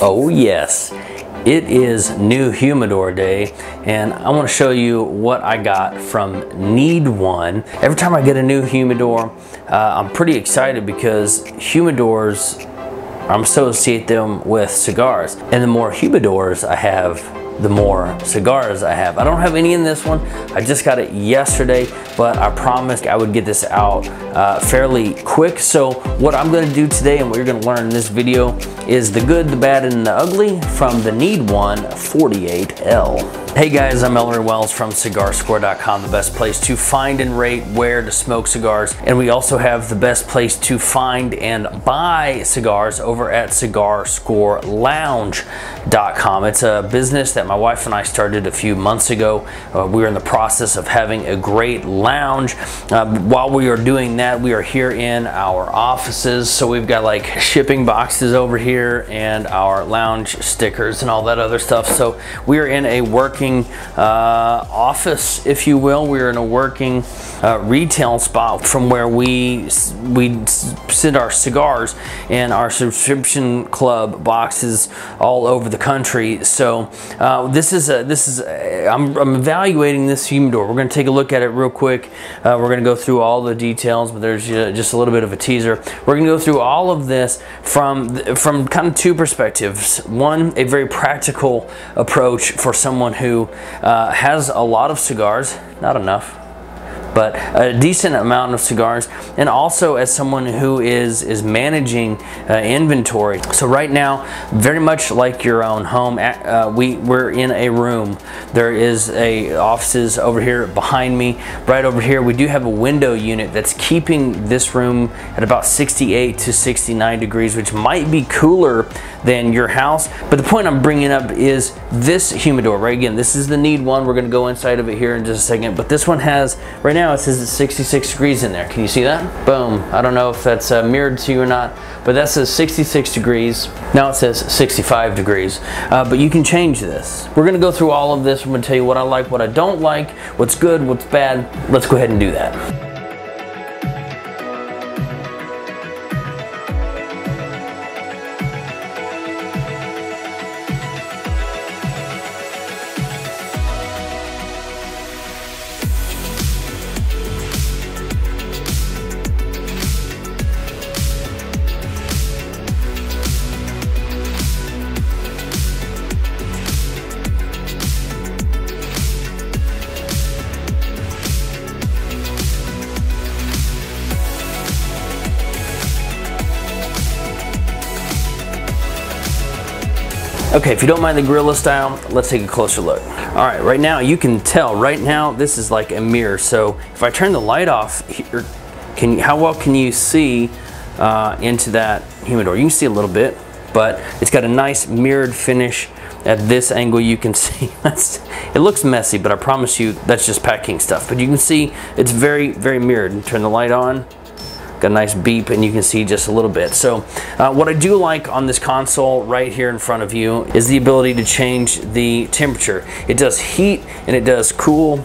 Oh yes, it is new humidor day and I want to show you what I got from NeedOne. Every time I get a new humidor, uh, I'm pretty excited because humidors, I associate them with cigars. And the more humidors I have, the more cigars I have. I don't have any in this one. I just got it yesterday, but I promised I would get this out uh, fairly quick. So what I'm gonna do today and what you're gonna learn in this video is the good, the bad, and the ugly from the NeedOne 48L. Hey guys, I'm Ellory Wells from CigarScore.com, the best place to find and rate where to smoke cigars. And we also have the best place to find and buy cigars over at CigarScoreLounge.com. It's a business that my wife and I started a few months ago. Uh, we are in the process of having a great lounge. Uh, while we are doing that, we are here in our offices. So we've got like shipping boxes over here and our lounge stickers and all that other stuff. So we are in a working working uh, office, if you will. We're in a working uh, retail spot from where we we send our cigars and our subscription club boxes all over the country. So uh, this is a, this is a, I'm, I'm evaluating this humidor. We're going to take a look at it real quick. Uh, we're going to go through all the details, but there's uh, just a little bit of a teaser. We're going to go through all of this from from kind of two perspectives. One, a very practical approach for someone who uh, has a lot of cigars, not enough, but a decent amount of cigars and also as someone who is is managing uh, inventory. So right now very much like your own home uh, we we're in a room. There is a offices over here behind me. Right over here we do have a window unit that's keeping this room at about 68 to 69 degrees which might be cooler than your house. But the point I'm bringing up is this humidor right again this is the NeedOne. We're gonna go inside of it here in just a second. But this one has right now it says it's 66 degrees in there. Can you see that? Boom. I don't know if that's uh, mirrored to you or not, but that says 66 degrees. Now it says 65 degrees, uh, but you can change this. We're gonna go through all of this. I'm gonna tell you what I like, what I don't like, what's good, what's bad. Let's go ahead and do that. Okay, if you don't mind the gorilla style, let's take a closer look. All right, right now you can tell, right now this is like a mirror. So if I turn the light off here, can how well can you see uh, into that humidor? You can see a little bit, but it's got a nice mirrored finish. At this angle you can see, it looks messy, but I promise you that's just packing stuff. But you can see it's very, very mirrored. Turn the light on, got a nice beep and you can see just a little bit. So uh, what I do like on this console right here in front of you is the ability to change the temperature. It does heat and it does cool.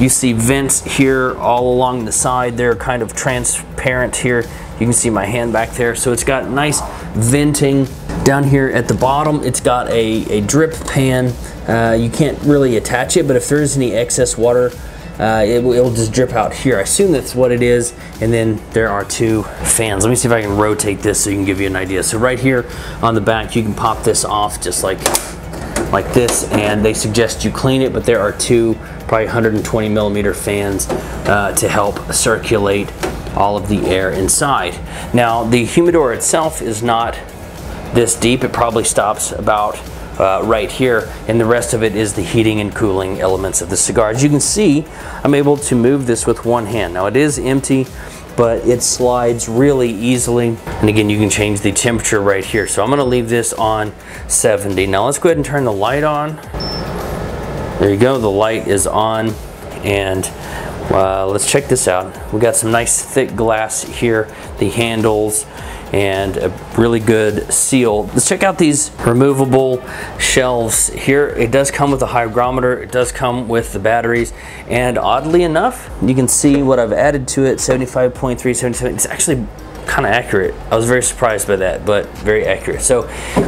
You see vents here all along the side. They're kind of transparent here. You can see my hand back there. So it's got nice venting down here at the bottom. It's got a, a drip pan. Uh, you can't really attach it, but if there is any excess water, uh, it, will just drip out here. I assume that's what it is. And then there are two fans. Let me see if I can rotate this so you can give you an idea. So right here on the back, you can pop this off just like like this and they suggest you clean it but there are two probably 120 millimeter fans uh, to help circulate all of the air inside now the humidor itself is not this deep it probably stops about uh, right here and the rest of it is the heating and cooling elements of the cigar. As you can see, I'm able to move this with one hand. Now it is empty, but it slides really easily. And again, you can change the temperature right here. So I'm gonna leave this on 70. Now let's go ahead and turn the light on. There you go, the light is on and uh, let's check this out. We got some nice thick glass here, the handles, and a really good seal. Let's check out these removable shelves here. It does come with a hygrometer. It does come with the batteries. And oddly enough, you can see what I've added to it, 75.3, 77. It's actually kind of accurate. I was very surprised by that, but very accurate. So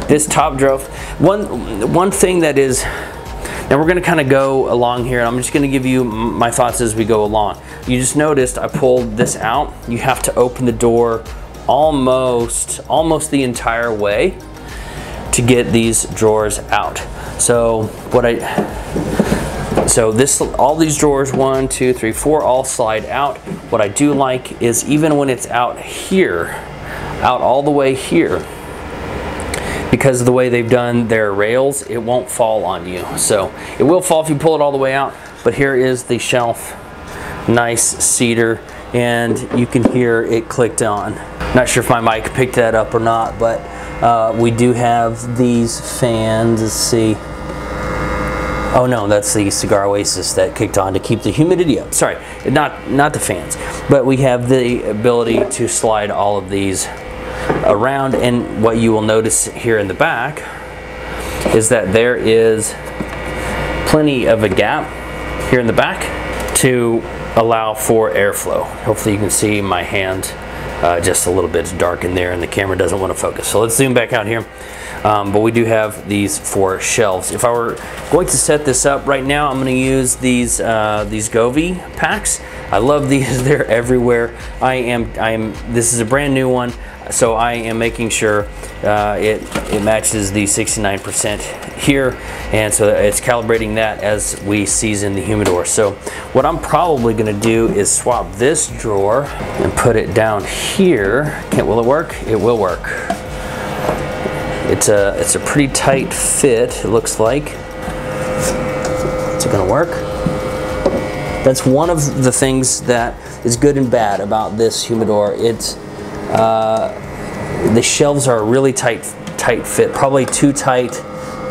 this top drawer, one, one thing that is, now we're gonna kind of go along here. And I'm just gonna give you my thoughts as we go along. You just noticed I pulled this out. You have to open the door almost, almost the entire way to get these drawers out. So what I, so this, all these drawers, one, two, three, four, all slide out. What I do like is even when it's out here, out all the way here, because of the way they've done their rails, it won't fall on you. So it will fall if you pull it all the way out, but here is the shelf, nice cedar, and you can hear it clicked on. Not sure if my mic picked that up or not, but uh, we do have these fans, let's see. Oh no, that's the Cigar Oasis that kicked on to keep the humidity up. Sorry, not, not the fans. But we have the ability to slide all of these around and what you will notice here in the back is that there is plenty of a gap here in the back to allow for airflow. Hopefully you can see my hand uh, just a little bit dark in there and the camera doesn't want to focus. So let's zoom back out here. Um, but we do have these four shelves. If I were going to set this up right now, I'm going to use these uh, these Govee packs. I love these; they're everywhere. I am I am. This is a brand new one, so I am making sure uh, it it matches the 69% here, and so it's calibrating that as we season the humidor. So what I'm probably going to do is swap this drawer and put it down here. Can't will it work? It will work. It's a, it's a pretty tight fit, it looks like. Is it gonna work? That's one of the things that is good and bad about this humidor. It's, uh, the shelves are a really tight, tight fit, probably too tight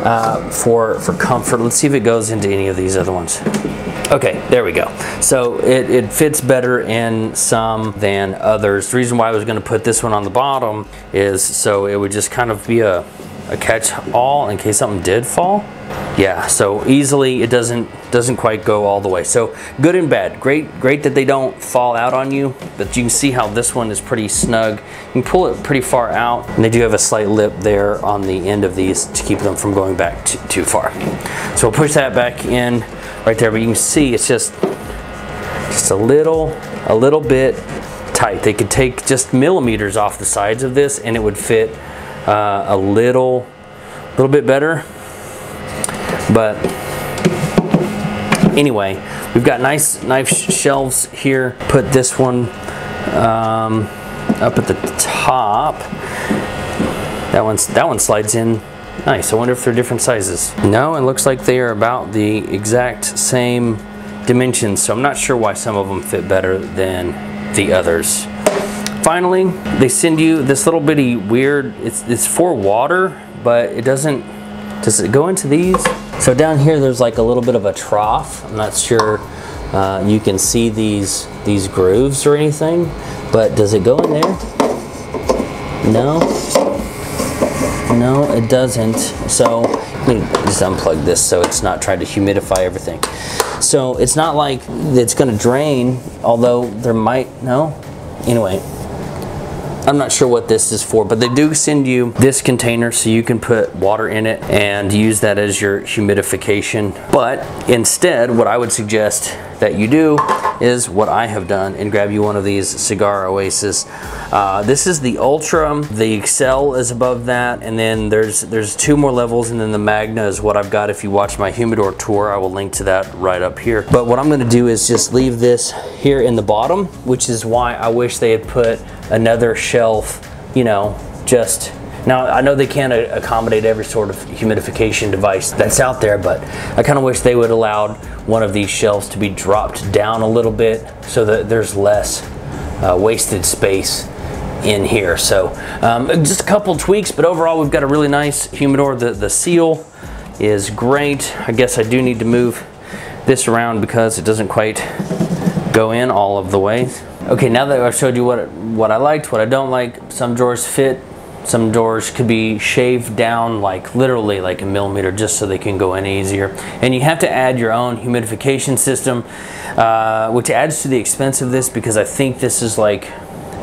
uh, for, for comfort. Let's see if it goes into any of these other ones. Okay, there we go. So it, it fits better in some than others. The reason why I was gonna put this one on the bottom is so it would just kind of be a, a catch all in case something did fall. Yeah, so easily it doesn't doesn't quite go all the way. So good and bad. Great, great that they don't fall out on you, but you can see how this one is pretty snug. You can pull it pretty far out, and they do have a slight lip there on the end of these to keep them from going back too, far. So we'll push that back in right there, but you can see it's just just a little a little bit tight. They could take just millimeters off the sides of this and it would fit uh, a little little bit better. But anyway, we've got nice knife shelves here. Put this one um, up at the top. That one's that one slides in Nice, I wonder if they're different sizes. No, it looks like they are about the exact same dimensions, so I'm not sure why some of them fit better than the others. Finally, they send you this little bitty weird, it's, it's for water, but it doesn't, does it go into these? So down here there's like a little bit of a trough. I'm not sure uh, you can see these, these grooves or anything, but does it go in there? No, no, it doesn't. So let me just unplug this so it's not trying to humidify everything. So it's not like it's going to drain, although there might, no? Anyway, I'm not sure what this is for, but they do send you this container so you can put water in it and use that as your humidification. But instead, what I would suggest that you do is what I have done and grab you one of these Cigar Oasis. Uh, this is the Ultra, the Excel is above that, and then there's there's two more levels, and then the Magna is what I've got. If you watch my humidor tour, I will link to that right up here. But what I'm gonna do is just leave this here in the bottom, which is why I wish they had put another shelf, you know, just now, I know they can't accommodate every sort of humidification device that's out there, but I kind of wish they would allow one of these shelves to be dropped down a little bit so that there's less uh, wasted space in here. So um, just a couple tweaks, but overall we've got a really nice humidor. The, the seal is great. I guess I do need to move this around because it doesn't quite go in all of the way. Okay, now that I've showed you what, what I liked, what I don't like, some drawers fit, some doors could be shaved down like literally like a millimeter just so they can go in easier. And you have to add your own humidification system, uh, which adds to the expense of this because I think this is like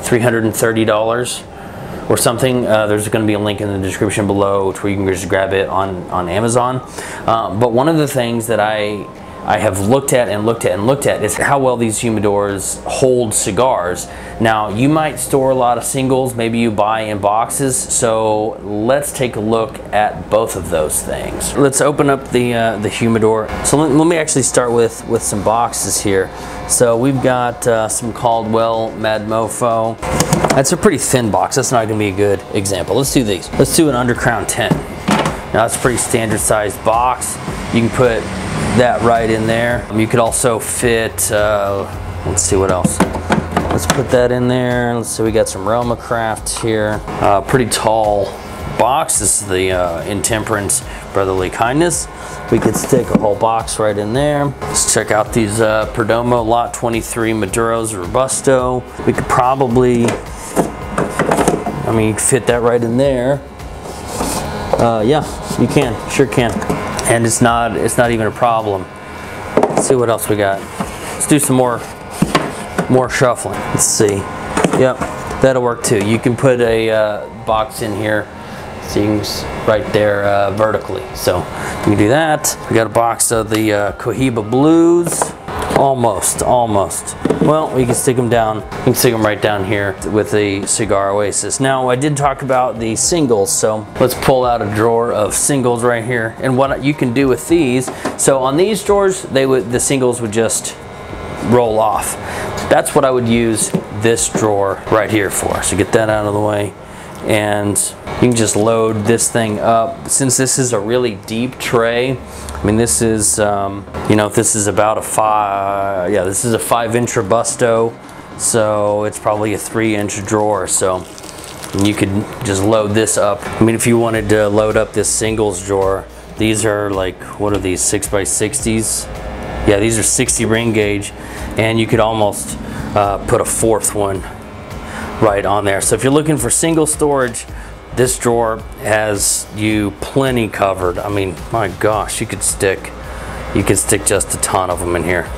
$330 or something. Uh, there's going to be a link in the description below to where you can just grab it on, on Amazon. Uh, but one of the things that I I have looked at and looked at and looked at is how well these humidors hold cigars. Now, you might store a lot of singles, maybe you buy in boxes, so let's take a look at both of those things. Let's open up the, uh, the humidor. So let, let, me actually start with, with some boxes here. So we've got uh, some Caldwell Mad Mofo. That's a pretty thin box. That's not gonna be a good example. Let's do these. Let's do an Undercrown 10. Now that's a pretty standard sized box. You can put that right in there. You could also fit, uh, let's see what else. Let's put that in there. Let's see, we got some Roma Craft here. Uh, pretty tall box. This is the uh, Intemperance Brotherly Kindness. We could stick a whole box right in there. Let's check out these uh, Perdomo Lot 23 Maduros Robusto. We could probably, I mean, fit that right in there. Uh, yeah, you can, sure can and it's not it's not even a problem. Let's see what else we got. Let's do some more more shuffling. Let's see. Yep, that'll work too. You can put a uh, box in here, things right there uh, vertically. So you can do that. We got a box of the uh, Cohiba Blues. Almost, almost. Well, we can stick them down. We can stick them right down here with the Cigar Oasis. Now, I did talk about the singles, so let's pull out a drawer of singles right here. And what you can do with these, so on these drawers, they would the singles would just roll off. That's what I would use this drawer right here for. So get that out of the way and you can just load this thing up. Since this is a really deep tray, I mean this is, um, you know, this is about a five, yeah, this is a five inch Robusto, so it's probably a three inch drawer. So you could just load this up. I mean, if you wanted to load up this singles drawer, these are like, what are these, six by 60s? Yeah, these are 60 ring gauge, and you could almost uh, put a fourth one right on there. So if you're looking for single storage, this drawer has you plenty covered. I mean, my gosh, you could stick, you could stick just a ton of them in here.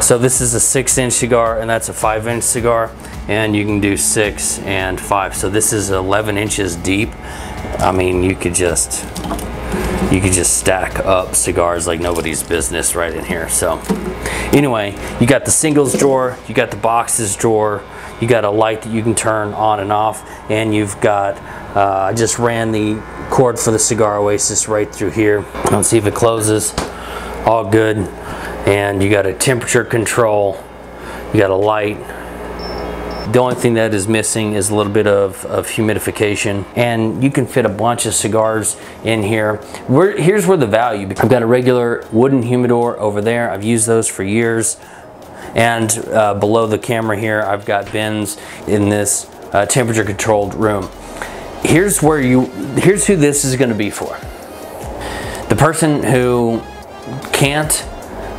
So this is a six inch cigar and that's a five inch cigar and you can do six and five. So this is 11 inches deep. I mean, you could just, you could just stack up cigars like nobody's business right in here. So anyway, you got the singles drawer, you got the boxes drawer, you got a light that you can turn on and off and you've got uh, I just ran the cord for the Cigar Oasis right through here. Let's see if it closes. All good. And you got a temperature control. You got a light. The only thing that is missing is a little bit of, of humidification. And you can fit a bunch of cigars in here. We're, here's where the value, I've got a regular wooden humidor over there. I've used those for years. And uh, below the camera here, I've got bins in this uh, temperature controlled room. Here's where you, here's who this is gonna be for. The person who can't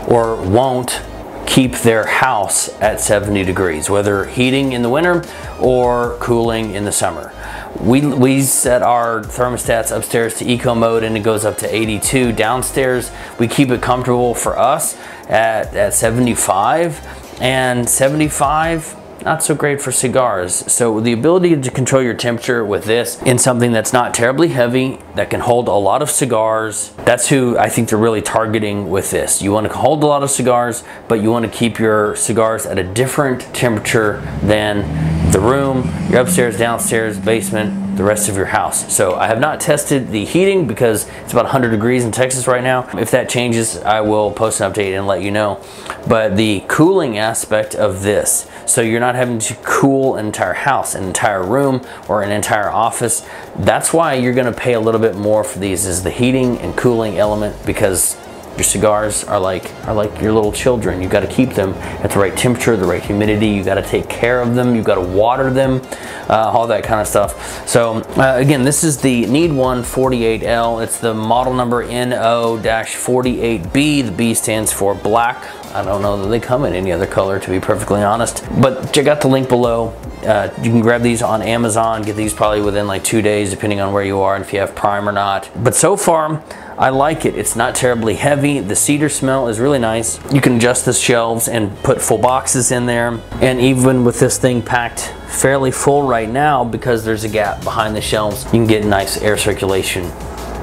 or won't keep their house at 70 degrees, whether heating in the winter or cooling in the summer. We, we set our thermostats upstairs to eco mode and it goes up to 82. Downstairs, we keep it comfortable for us at, at 75 and 75 not so great for cigars. So the ability to control your temperature with this in something that's not terribly heavy, that can hold a lot of cigars, that's who I think they're really targeting with this. You want to hold a lot of cigars, but you want to keep your cigars at a different temperature than the room, your upstairs, downstairs, basement, the rest of your house. So I have not tested the heating because it's about 100 degrees in Texas right now. If that changes, I will post an update and let you know. But the cooling aspect of this, so you're not having to cool an entire house, an entire room, or an entire office. That's why you're gonna pay a little bit more for these is the heating and cooling element because your cigars are like are like your little children. You've got to keep them at the right temperature, the right humidity. You've got to take care of them. You've got to water them, uh, all that kind of stuff. So uh, again, this is the NeedOne 48L. It's the model number NO-48B. The B stands for black. I don't know that they come in any other color, to be perfectly honest. But check out the link below Uh, you can grab these on Amazon, get these probably within like two days, depending on where you are and if you have Prime or not. But so far, I like it. It's not terribly heavy. The cedar smell is really nice. You can adjust the shelves and put full boxes in there. And even with this thing packed fairly full right now, because there's a gap behind the shelves, you can get nice air circulation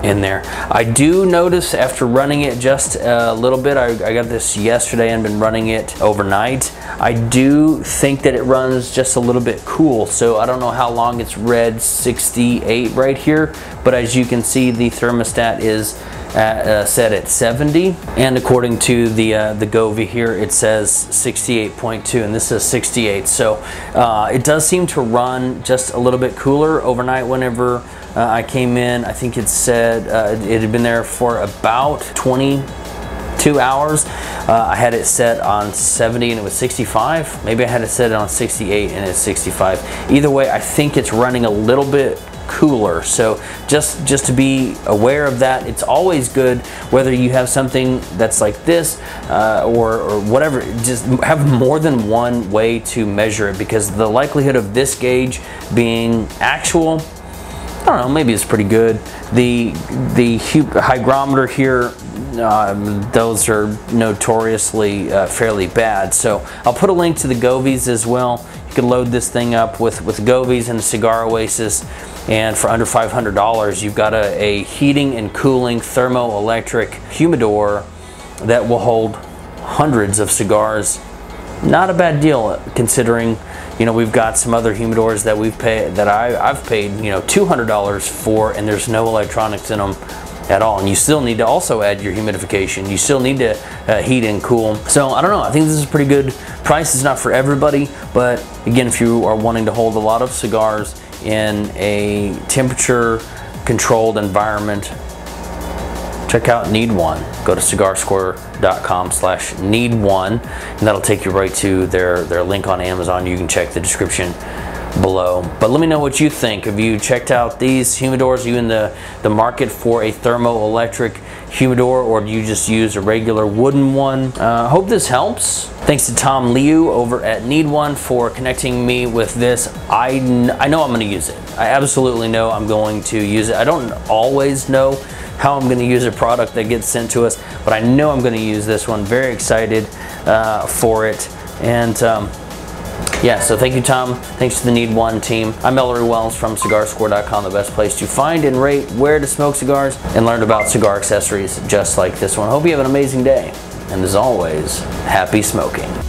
in there. I do notice after running it just a little bit, I, I, got this yesterday and been running it overnight. I do think that it runs just a little bit cool. So I don't know how long it's read 68 right here, but as you can see, the thermostat is at, uh, set at 70 and according to the uh, the Govee here it says 68.2 and this is 68 so uh, it does seem to run just a little bit cooler overnight whenever uh, I came in, I think it said uh, it had been there for about 22 hours. Uh, I had it set on 70 and it was 65. Maybe I had it set on 68 and it's 65. Either way, I think it's running a little bit cooler. So just just to be aware of that, it's always good whether you have something that's like this uh, or, or whatever. Just have more than one way to measure it because the likelihood of this gauge being actual I don't know, maybe it's pretty good. The the hygrometer here, um, those are notoriously uh, fairly bad. So I'll put a link to the Govees as well. You can load this thing up with, with Govees and Cigar Oasis. And for under $500, you've got a, a heating and cooling thermoelectric humidor that will hold hundreds of cigars. Not a bad deal considering you know, we've got some other humidors that we've paid that I, I've paid you know $200 for, and there's no electronics in them at all. And you still need to also add your humidification. You still need to uh, heat and cool. So I don't know. I think this is pretty good price. It's not for everybody, but again, if you are wanting to hold a lot of cigars in a temperature controlled environment, check out NeedOne. Go to cigarscore.com slash need one, and that'll take you right to their, their link on Amazon. You can check the description below. But let me know what you think. Have you checked out these humidors? Are you in the, the market for a thermoelectric humidor or do you just use a regular wooden one? Uh, hope this helps. Thanks to Tom Liu over at NeedOne for connecting me with this. I, I know I'm going to use it. I absolutely know I'm going to use it. I don't always know how I'm going to use a product that gets sent to us, but I know I'm going to use this one. Very excited uh, for it. And um, yeah, so thank you, Tom. Thanks to the NeedOne team. I'm Ellory Wells from CigarScore.com, the best place to find and rate where to smoke cigars and learn about cigar accessories just like this one. Hope you have an amazing day. And as always, happy smoking.